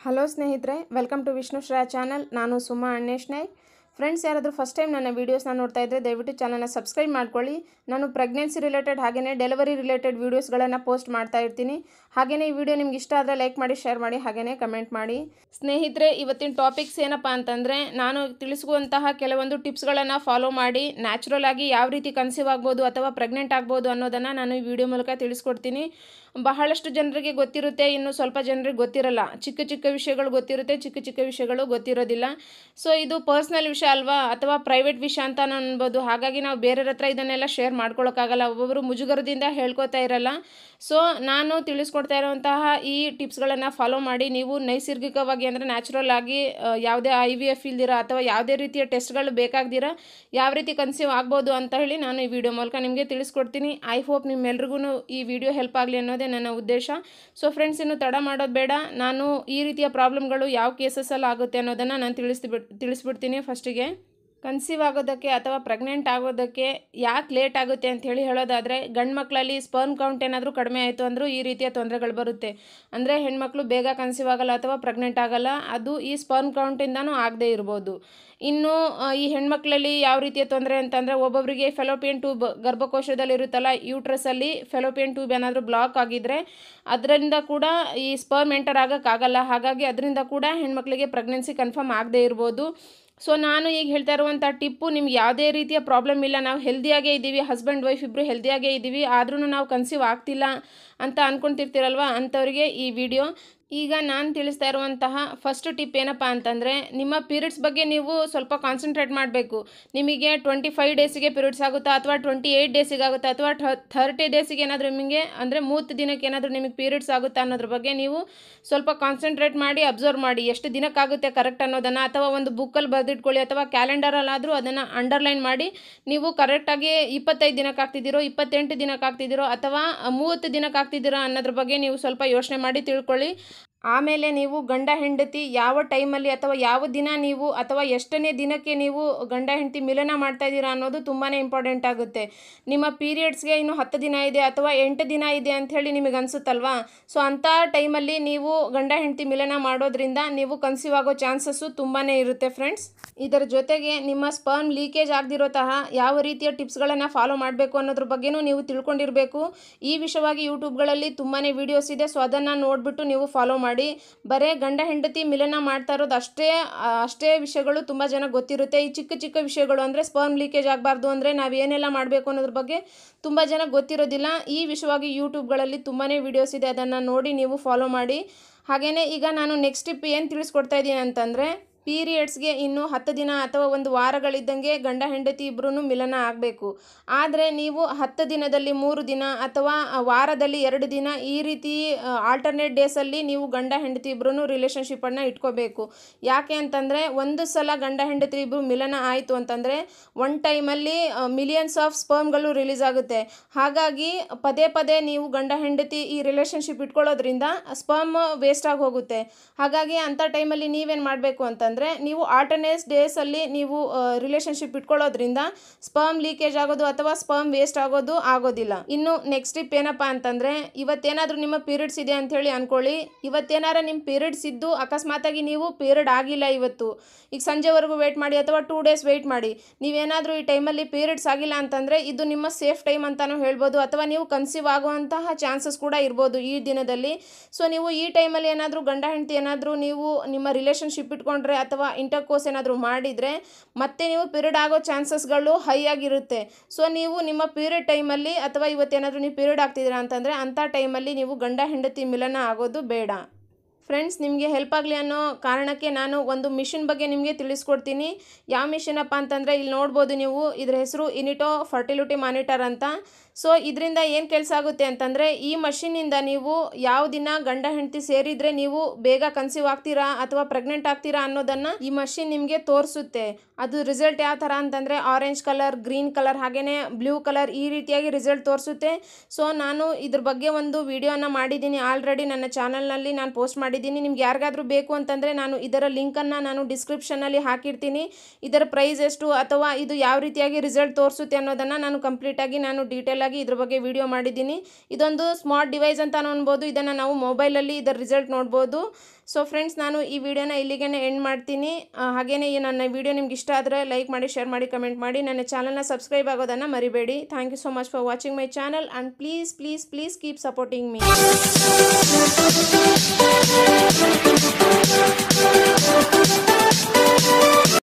Hello ಸ್ನೇಹಿತರೆ welcome to Vishnu Shreya channel. ನಾನು Suma Annesh Nayak friends ಯಾರಾದರೂ ಫಸ್ಟ್ ಟೈಮ್ ನನ್ನ ವೀಡಿಯೋಸ್ನ ನೋಡ್ತಾ ಇದ್ದರೆ ದಯವಿಟ್ಟು ಚಾನಲ್ನ ಸಬ್ಸ್ಕ್ರೈಬ್ ಮಾಡ್ಕೊಳ್ಳಿ. ನಾನು ಪ್ರೆಗ್ನೆನ್ಸಿ ರಿಲೇಟೆಡ್ ಹಾಗೆಯೇ ಡೆಲಿವರಿ ರಿಲೇಟೆಡ್ ವೀಡಿಯೋಸ್ಗಳನ್ನು ಪೋಸ್ಟ್ ಮಾಡ್ತಾ ಇರ್ತೀನಿ. ಹಾಗೆಯೇ ಈ ವಿಡಿಯೋ ನಿಮ್ಗೆ ಇಷ್ಟ ಆದರೆ ಲೈಕ್ ಮಾಡಿ ಶೇರ್ ಮಾಡಿ ಹಾಗೆಯೇ ಕಮೆಂಟ್ ಮಾಡಿ. ಸ್ನೇಹಿತರೆ, ಇವತ್ತಿನ ಟಾಪಿಕ್ಸ್ ಏನಪ್ಪ ಅಂತಂದರೆ ನಾನು ತಿಳಿಸುವಂತಹ ಕೆಲವೊಂದು ಟಿಪ್ಸ್ಗಳನ್ನು ಫಾಲೋ ಮಾಡಿ ನ್ಯಾಚುರಲ್ ಆಗಿ ಯಾವ ರೀತಿ ಕನ್ಸೀವ್ ಆಗ್ಬೋದು ಅಥವಾ ಪ್ರೆಗ್ನೆಂಟ್ ಆಗ್ಬೋದು ಅನ್ನೋದನ್ನು ನಾನು ಈ ವಿಡಿಯೋ ಮೂಲಕ ತಿಳಿಸ್ಕೊಡ್ತೀನಿ. ಬಹಳಷ್ಟು ಜನರಿಗೆ ಗೊತ್ತಿರುತ್ತೆ, ಇನ್ನು ಸ್ವಲ್ಪ ಜನರಿಗೆ ಗೊತ್ತಿರಲ್ಲ. ಚಿಕ್ಕ ಚಿಕ್ಕ ವಿಷಯಗಳು ಗೊತ್ತಿರುತ್ತೆ, ಚಿಕ್ಕ ಚಿಕ್ಕ ವಿಷಯಗಳು ಗೊತ್ತಿರೋದಿಲ್ಲ. ಸೊ ಇದು ಪರ್ಸ್ನಲ್ ವಿಷಯ ಅಲ್ವಾ? ಅಥವಾ ಪ್ರೈವೇಟ್ ವಿಷಯ ಅಂತ ಅನ್ಬೋದು. ಹಾಗಾಗಿ ನಾವು ಬೇರೆಯವ್ರ ಹತ್ರ ಇದನ್ನೆಲ್ಲ ಶೇರ್ ಮಾಡ್ಕೊಳ್ಳೋಕ್ಕಾಗಲ್ಲ ಒಬ್ಬೊಬ್ಬರು ಮುಜುಗರದಿಂದ ಹೇಳ್ಕೊತಾ ಇರಲ್ಲ. ಸೊ ನಾನು ತಿಳಿಸ್ಕೊಡ್ತಾ ಇರುವಂತಹ ಈ ಟಿಪ್ಸ್ಗಳನ್ನು ಫಾಲೋ ಮಾಡಿ, ನೀವು ನೈಸರ್ಗಿಕವಾಗಿ ಅಂದರೆ ನ್ಯಾಚುರಲ್ ಆಗಿ ಯಾವುದೇ ಐ ವಿ ಎಫ್ ಇಲ್ದಿರೋ ಅಥವಾ ಯಾವುದೇ ರೀತಿಯ ಟೆಸ್ಟ್ಗಳು ಬೇಕಾಗ್ದಿರ, ಯಾವ ರೀತಿ ಕನ್ಸೀವ್ ಆಗ್ಬೋದು ಅಂತ ಹೇಳಿ ನಾನು ಈ ವಿಡಿಯೋ ಮೂಲಕ ನಿಮಗೆ ತಿಳಿಸ್ಕೊಡ್ತೀನಿ. ಐ ಹೋಪ್ ನಿಮ್ಮೆಲ್ರಿಗೂ ಈ ವಿಡಿಯೋ ಹೆಲ್ಪ್ ಆಗಲಿ ಅನ್ನೋದೇ ನನ್ನ ಉದ್ದೇಶ. ಸೊ ಫ್ರೆಂಡ್ಸ್ ಇನ್ನು ತಡ ಮಾಡೋದು ಬೇಡ. ನಾನು ಈ ರೀತಿಯ ಪ್ರಾಬ್ಲಮ್ಗಳು ಯಾವ ಕೇಸಸ್ಸಲ್ಲಿ ಆಗುತ್ತೆ ಅನ್ನೋದನ್ನು ನಾನು ತಿಳಿಸ್ಬಿಡ್ ತಿಳಿಸ್ಬಿಡ್ತೀನಿ. ಫಸ್ಟಿಗೆ ಕನ್ಸೀವ್ ಆಗೋದಕ್ಕೆ ಅಥವಾ ಪ್ರೆಗ್ನೆಂಟ್ ಆಗೋದಕ್ಕೆ ಯಾಕೆ ಲೇಟ್ ಆಗುತ್ತೆ ಅಂತ ಹೇಳಿ ಹೇಳೋದಾದರೆ ಗಂಡು ಮಕ್ಕಳಲ್ಲಿ ಸ್ಪರ್ಮ್ ಕೌಂಟ್ ಏನಾದರೂ ಕಡಿಮೆ ಆಯಿತು ಅಂದರೂ ಈ ರೀತಿಯ ತೊಂದರೆಗಳು ಬರುತ್ತೆ. ಅಂದರೆ ಹೆಣ್ಮಕ್ಳು ಬೇಗ ಕನ್ಸೀವ್ ಆಗಲ್ಲ ಅಥವಾ ಪ್ರೆಗ್ನೆಂಟ್ ಆಗಲ್ಲ, ಅದು ಈ ಸ್ಪರ್ಮ್ ಕೌಂಟಿಂದನೂ ಆಗದೇ ಇರ್ಬೋದು. ಇನ್ನು ಈ ಹೆಣ್ಮಕ್ಳಲ್ಲಿ ಯಾವ ರೀತಿಯ ತೊಂದರೆ ಅಂತಂದರೆ ಒಬ್ಬೊಬ್ಬರಿಗೆ ಫೆಲೋಪಿಯನ್ ಟ್ಯೂಬ್ ಗರ್ಭಕೋಶದಲ್ಲಿ ಇರುತ್ತಲ್ಲ ಯೂಟ್ರಸಲ್ಲಿ ಫೆಲೋಪಿಯನ್ ಟ್ಯೂಬ್ ಏನಾದರೂ ಬ್ಲಾಕ್ ಆಗಿದ್ರೆ ಅದರಿಂದ ಕೂಡ ಈ ಸ್ಪರ್ಮ್ ಎಂಟರ್ ಆಗೋಕ್ಕಾಗಲ್ಲ. ಹಾಗಾಗಿ ಅದರಿಂದ ಕೂಡ ಹೆಣ್ಮಕ್ಳಿಗೆ ಪ್ರೆಗ್ನೆನ್ಸಿ ಕನ್ಫರ್ಮ್ ಆಗದೇ ಇರ್ಬೋದು. ಸೊ ನಾನು ಈಗ ಹೇಳ್ತಾ ಇರುವಂಥ ಟಿಪ್ಪು, ನಿಮ್ಗೆ ಯಾವುದೇ ರೀತಿಯ ಪ್ರಾಬ್ಲಮ್ ಇಲ್ಲ. ನಾವು ಹೆಲ್ದಿಯಾಗೇ ಇದ್ದೀವಿ ಹಸ್ಬೆಂಡ್ ವೈಫ್ ಇಬ್ಬರು ಹೆಲ್ದಿಯಾಗೇ ಇದ್ದೀವಿ ಆದ್ರೂ ನಾವು ಕನ್ಸೀವ್ ಆಗ್ತಿಲ್ಲ ಅಂತ ಅಂದ್ಕೊಂತಿರ್ತೀರಲ್ವ ಅಂಥವ್ರಿಗೆ ಈ ವಿಡಿಯೋ ಈಗ ನಾನು ತಿಳಿಸ್ತಾ ಇರುವಂತಹ ಫಸ್ಟ್ ಟಿಪ್ ಏನಪ್ಪ ಅಂತಂದರೆ, ನಿಮ್ಮ ಪೀರಿಯಡ್ಸ್ ಬಗ್ಗೆ ನೀವು ಸ್ವಲ್ಪ ಕಾನ್ಸಂಟ್ರೇಟ್ ಮಾಡಬೇಕು. ನಿಮಗೆ ಟ್ವೆಂಟಿ ಫೈವ್ ಡೇಸಿಗೆ ಪೀರಿಯಡ್ಸ್ ಆಗುತ್ತಾ, ಅಥವಾ ಟ್ವೆಂಟಿ ಏಯ್ಟ್ ಡೇಸಿಗೆ ಆಗುತ್ತಾ, ಅಥವಾ ಥರ್ಟಿ ಡೇಸಿಗೆ ಏನಾದರೂ ನಿಮಗೆ, ಅಂದರೆ ಮೂವತ್ತು ದಿನಕ್ಕೆ ಏನಾದರೂ ನಿಮಗೆ ಪೀರಿಯಡ್ಸ್ ಆಗುತ್ತಾ ಅನ್ನೋದ್ರ ಬಗ್ಗೆ ನೀವು ಸ್ವಲ್ಪ ಕಾನ್ಸಂಟ್ರೇಟ್ ಮಾಡಿ ಅಬ್ಸರ್ವ್ ಮಾಡಿ, ಎಷ್ಟು ದಿನಕ್ಕಾಗುತ್ತೆ ಕರೆಕ್ಟ್ ಅನ್ನೋದನ್ನು, ಅಥವಾ ಒಂದು ಬುಕ್ಕಲ್ಲಿ ಬರೆದಿಟ್ಕೊಳ್ಳಿ, ಅಥವಾ ಕ್ಯಾಲೆಂಡರಲ್ಲಾದರೂ ಅದನ್ನು ಅಂಡರ್ಲೈನ್ ಮಾಡಿ, ನೀವು ಕರೆಕ್ಟಾಗಿ ಇಪ್ಪತ್ತೈದು ದಿನಕ್ಕೆ ಆಗ್ತಿದ್ದೀರೋ, ಇಪ್ಪತ್ತೆಂಟು ದಿನಕ್ಕೆ ಆಗ್ತಿದ್ದೀರೋ, ಅಥವಾ ಮೂವತ್ತು ದಿನಕ್ಕೆ ಆಗ್ತಿದ್ದೀರೋ ಅನ್ನೋದ್ರ ಬಗ್ಗೆ ನೀವು ಸ್ವಲ್ಪ ಯೋಚನೆ ಮಾಡಿ ತಿಳ್ಕೊಳ್ಳಿ. ಆಮೇಲೆ ನೀವು ಗಂಡ ಹೆಂಡತಿ ಯಾವ ಟೈಮಲ್ಲಿ ಅಥವಾ ಯಾವ ದಿನ ನೀವು ಅಥವಾ ಎಷ್ಟನೇ ದಿನಕ್ಕೆ ನೀವು ಗಂಡ ಹೆಂಡತಿ ಮಿಲನ ಮಾಡ್ತಾ ಇದ್ದೀರಾ ಅನ್ನೋದು ತುಂಬಾ ಇಂಪಾರ್ಟೆಂಟ್ ಆಗುತ್ತೆ. ನಿಮ್ಮ ಪೀರಿಯಡ್ಸ್ಗೆ ಇನ್ನು ಹತ್ತು ದಿನ ಇದೆ ಅಥವಾ ಎಂಟು ದಿನ ಇದೆ ಅಂಥೇಳಿ ನಿಮಗೆ ಅನಿಸುತ್ತಲ್ವಾ? ಸೊ ಅಂಥ ಟೈಮಲ್ಲಿ ನೀವು ಗಂಡ ಹೆಂಡತಿ ಮಿಲನ ಮಾಡೋದ್ರಿಂದ ನೀವು ಕನ್ಸೀವ್ ಆಗೋ ಚಾನ್ಸಸ್ಸು ತುಂಬಾ ಇರುತ್ತೆ ಫ್ರೆಂಡ್ಸ್ ಇದರ ಜೊತೆಗೆ ನಿಮ್ಮ ಸ್ಪರ್ಮ್ ಲೀಕೇಜ್ ಆಗದಿರೋ ತಹ ಯಾವ ರೀತಿಯ ಟಿಪ್ಸ್ಗಳನ್ನು ಫಾಲೋ ಮಾಡಬೇಕು ಅನ್ನೋದ್ರ ಬಗ್ಗೆನೂ ನೀವು ತಿಳ್ಕೊಂಡಿರಬೇಕು. ಈ ವಿಷಯವಾಗಿ ಯೂಟ್ಯೂಬ್ಗಳಲ್ಲಿ ತುಂಬಾ ವೀಡಿಯೋಸ್ ಇದೆ. ಸೊ ಅದನ್ನು ನೋಡಿಬಿಟ್ಟು ನೀವು ಫಾಲೋ ಮಾಡಿ ಬರೇ ಗಂಡ ಹೆಂಡತಿ ಮಿಲನ ಮಾಡ್ತಾ ಇರೋದು ಅಷ್ಟೇ ಅಷ್ಟೇ ವಿಷಯಗಳು ತುಂಬ ಜನ ಗೊತ್ತಿರುತ್ತೆ. ಈ ಚಿಕ್ಕ ಚಿಕ್ಕ ವಿಷಯಗಳು ಅಂದರೆ ಸ್ಪರ್ಮ್ ಲೀಕೇಜ್ ಆಗಬಾರ್ದು ಅಂದರೆ ನಾವು ಏನೆಲ್ಲ ಮಾಡಬೇಕು ಅನ್ನೋದ್ರ ಬಗ್ಗೆ ತುಂಬ ಜನ ಗೊತ್ತಿರೋದಿಲ್ಲ. ಈ ವಿಷಯವಾಗಿ ಯೂಟ್ಯೂಬ್ಗಳಲ್ಲಿ ತುಂಬಾ ವೀಡಿಯೋಸ್ ಇದೆ, ಅದನ್ನು ನೋಡಿ ನೀವು ಫಾಲೋ ಮಾಡಿ. ಹಾಗೆಯೇ ಈಗ ನಾನು ನೆಕ್ಸ್ಟ್ ಟಿಪ್ ಏನು ತಿಳಿಸ್ಕೊಡ್ತಾ ಇದ್ದೀನಿ ಅಂತಂದರೆ ಪೀರಿಯಡ್ಸ್ಗೆ ಇನ್ನು ಹತ್ತು ದಿನ ಅಥವಾ ಒಂದು ವಾರಗಳಿದ್ದಂಗೆ ಗಂಡ ಹೆಂಡತಿ ಇಬ್ಬರೂ ಮಿಲನ ಆಗಬೇಕು. ಆದರೆ ನೀವು ಹತ್ತು ದಿನದಲ್ಲಿ ಮೂರು ದಿನ ಅಥವಾ ವಾರದಲ್ಲಿ ಎರಡು ದಿನ ಈ ರೀತಿ ಆಲ್ಟರ್ನೇಟ್ ಡೇಸಲ್ಲಿ ನೀವು ಗಂಡ ಹೆಂಡತಿ ಇಬ್ಬರೂ ರಿಲೇಷನ್ಶಿಪ್ಪನ್ನು ಇಟ್ಕೋಬೇಕು. ಯಾಕೆ ಅಂತಂದರೆ ಒಂದು ಸಲ ಗಂಡ ಹೆಂಡತಿ ಇಬ್ಬರು ಮಿಲನ ಆಯಿತು ಅಂತಂದರೆ ಒನ್ ಟೈಮಲ್ಲಿ ಮಿಲಿಯನ್ಸ್ ಆಫ್ ಸ್ಪರ್ಮ್ಗಳು ರಿಲೀಸ್ ಆಗುತ್ತೆ. ಹಾಗಾಗಿ ಪದೇ ಪದೇ ನೀವು ಗಂಡ ಹೆಂಡತಿ ಈ ರಿಲೇಷನ್ಶಿಪ್ ಇಟ್ಕೊಳ್ಳೋದ್ರಿಂದ ಸ್ಪರ್ಮ್ ವೇಸ್ಟ್ ಆಗಿ ಹೋಗುತ್ತೆ. ಹಾಗಾಗಿ ಅಂಥ ಟೈಮಲ್ಲಿ ನೀವೇನು ಮಾಡಬೇಕು ಅಂತಂದರೆ ನೀವು ಆಲ್ಟರ್ನೇಸ್ ಡೇಸಲ್ಲಿ ನೀವು ರಿಲೇಷನ್ಶಿಪ್ ಇಟ್ಕೊಳ್ಳೋದ್ರಿಂದ ಸ್ಪರ್ಮ್ ಲೀಕೇಜ್ ಆಗೋದು ಅಥವಾ ಸ್ಪರ್ಮ್ ವೇಸ್ಟ್ ಆಗೋದು ಆಗೋದಿಲ್ಲ. ಇನ್ನು ನೆಕ್ಸ್ಟ್ ಟಿಪ್ ಏನಪ್ಪ ಅಂತಂದರೆ ಇವತ್ತೇನಾದರೂ ನಿಮ್ಮ ಪೀರಿಯಡ್ಸ್ ಇದೆ ಅಂಥೇಳಿ ಅಂದ್ಕೊಳ್ಳಿ ಇವತ್ತೇನಾರ ನಿಮ್ಮ ಪೀರಿಯಡ್ಸ್ ಇದ್ದು ಅಕಸ್ಮಾತಾಗಿ ನೀವು ಪೀರಿಯಡ್ ಆಗಿಲ್ಲ ಇವತ್ತು. ಈಗ ಸಂಜೆವರೆಗೂ ವೆಯ್ಟ್ ಮಾಡಿ ಅಥವಾ ಟೂ ಡೇಸ್ ವೆಯ್ಟ್ ಮಾಡಿ. ನೀವೇನಾದರೂ ಈ ಟೈಮಲ್ಲಿ ಪೀರಿಯಡ್ಸ್ ಆಗಿಲ್ಲ ಅಂತಂದರೆ ಇದು ನಿಮ್ಮ ಸೇಫ್ ಟೈಮ್ ಅಂತಲೂ ಹೇಳ್ಬೋದು ಅಥವಾ ನೀವು ಕನ್ಸೀವ್ ಆಗುವಂತಹ ಚಾನ್ಸಸ್ ಕೂಡ ಇರ್ಬೋದು ಈ ದಿನದಲ್ಲಿ. ಸೊ ನೀವು ಈ ಟೈಮಲ್ಲಿ ಏನಾದರೂ ಗಂಡ ಹೆಂಡತಿ ಏನಾದರೂ ನೀವು ನಿಮ್ಮ ರಿಲೇಷನ್ಶಿಪ್ ಇಟ್ಕೊಂಡ್ರೆ ಅಥವಾ ಇಂಟರ್ ಕೋರ್ಸ್ ಏನಾದರೂ ಮಾಡಿದರೆ ಮತ್ತೆ ನೀವು ಪೀರಿಯಡ್ ಆಗೋ ಚಾನ್ಸಸ್ಗಳು ಹೈ ಆಗಿರುತ್ತೆ. ಸೊ ನೀವು ನಿಮ್ಮ ಪೀರಿಯಡ್ ಟೈಮಲ್ಲಿ ಅಥವಾ ಇವತ್ತೇನಾದರೂ ನೀವು ಪೀರಿಯಡ್ ಆಗ್ತಿದ್ದೀರಾ ಅಂತಂದರೆ ಅಂಥ ಟೈಮಲ್ಲಿ ನೀವು ಗಂಡ, ಹೆಂಡತಿ ಮಿಲನ ಆಗೋದು ಬೇಡ. ಫ್ರೆಂಡ್ಸ್ ನಿಮಗೆ ಹೆಲ್ಪ್ ಆಗಲಿ ಅನ್ನೋ ಕಾರಣಕ್ಕೆ ನಾನು ಒಂದು ಮಿಷಿನ್ ಬಗ್ಗೆ ನಿಮಗೆ ತಿಳಿಸ್ಕೊಡ್ತೀನಿ. ಯಾವ ಮಿಷಿನಪ್ಪ ಅಂತಂದರೆ ಇಲ್ಲಿ ನೋಡ್ಬೋದು ನೀವು. ಇದ್ರ ಹೆಸರು ಇನಿಟೋ ಫರ್ಟಿಲಿಟಿ ಮಾನಿಟರ್ ಅಂತ. ಸೊ ಇದರಿಂದ ಏನು ಕೆಲಸ ಆಗುತ್ತೆ ಅಂತಂದರೆ, ಈ ಮಷಿನಿಂದ ನೀವು ಯಾವ ದಿನ ಗಂಡ ಹೆಂಡತಿ ಸೇರಿದರೆ ನೀವು ಬೇಗ ಕನ್ಸೀವ್ ಆಗ್ತೀರಾ ಅಥವಾ ಪ್ರೆಗ್ನೆಂಟ್ ಆಗ್ತೀರಾ ಅನ್ನೋದನ್ನು ಈ ಮಷಿನ್ ನಿಮಗೆ ತೋರಿಸುತ್ತೆ. ಅದು ರಿಸಲ್ಟ್ ಯಾವ ಥರ ಅಂತಂದರೆ ಆರೆಂಜ್ ಕಲರ್ ಗ್ರೀನ್ ಕಲರ್ ಹಾಗೆಯೇ ಬ್ಲೂ ಕಲರ್ ಈ ರೀತಿಯಾಗಿ ರಿಸಲ್ಟ್ ತೋರಿಸುತ್ತೆ. ಸೊ ನಾನು ಇದ್ರ ಬಗ್ಗೆ ಒಂದು ವಿಡಿಯೋನ ಮಾಡಿದ್ದೀನಿ. ಆಲ್ರೆಡಿ ನನ್ನ ಚಾನಲ್ನಲ್ಲಿ ನಾನು ಪೋಸ್ಟ್ ಮಾಡಿದ್ದೀನಿ. ನಿಮ್ಗೆ ಯಾರಿಗಾದರೂ ಬೇಕು ಅಂತಂದರೆ, ನಾನು ಇದರ ಲಿಂಕನ್ನು ನಾನು ಡಿಸ್ಕ್ರಿಪ್ಷನಲ್ಲಿ ಹಾಕಿರ್ತೀನಿ. ಇದರ ಪ್ರೈಸ್ ಎಷ್ಟು ಅಥವಾ ಇದು ಯಾವ ರೀತಿಯಾಗಿ ರಿಸಲ್ಟ್ ತೋರಿಸುತ್ತೆ ಅನ್ನೋದನ್ನು ನಾನು ಕಂಪ್ಲೀಟಾಗಿ ನಾನು ಡೀಟೇಲ್ ಆಗಿ ಇದ್ರ ಬಗ್ಗೆ ವಿಡಿಯೋ ಮಾಡಿದ್ದೀನಿ. ಇದೊಂದು ಸ್ಮಾರ್ಟ್ ಡಿವೈಸ್ ಅಂತ ಅನ್ಬೋದು. ಇದನ್ನು ನಾವು ಮೊಬೈಲಲ್ಲಿ ಇದರ ರಿಸಲ್ಟ್ ನೋಡ್ಬೋದು. ಸೊ ಫ್ರೆಂಡ್ಸ್ ನಾನು ಈ ವಿಡಿಯೋನ ಇಲ್ಲಿಗೆ ಎಂಡ್ ಮಾಡ್ತೀನಿ. ಹಾಗೆಯೇ ನನ್ನ ವಿಡಿಯೋ ನಿಮ್ಗೆ ಇಷ್ಟ ಆದರೆ ಲೈಕ್ ಮಾಡಿ ಶೇರ್ ಮಾಡಿ ಕಮೆಂಟ್ ಮಾಡಿ. ನನ್ನ ಚಾನಲ್ನ ಸಬ್ಸ್ಕ್ರೈಬ್ ಆಗೋದನ್ನು ಮರಿಬೇಡಿ. Thank you so much for watching my channel and please please please keep supporting me